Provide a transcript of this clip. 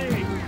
Hey!